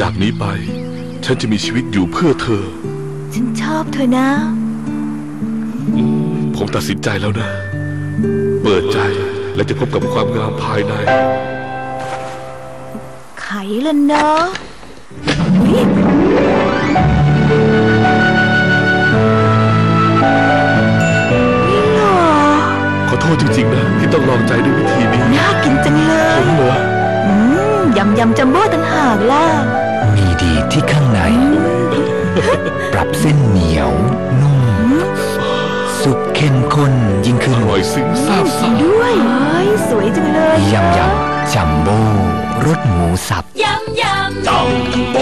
จากนี้ไป ฉันจะมีชีวิตอยู่เพื่อเธอ ฉันชอบเธอนะ ผมตัดสินใจแล้วนะ เปิดใจและจะพบกับความงามภายใน ไขแล้วเนาะอุ๊ยนี่เหรอขอโทษจริงๆนะ ที่ต้องลองใจด้วยวิธีนี้ ยำยำจัมโบ้ต่างหากล่ะ มีดีที่ข้างใน ปรับเส้นเหนียวนุ่มสุกเข้มข้นยิ่งขึ้นอร่อยซึ้งซาบซ่าด้วยเฮ้ยสวยจังเลยยำยำจัมโบ้รสหมูสับ ยำยำจัมโบ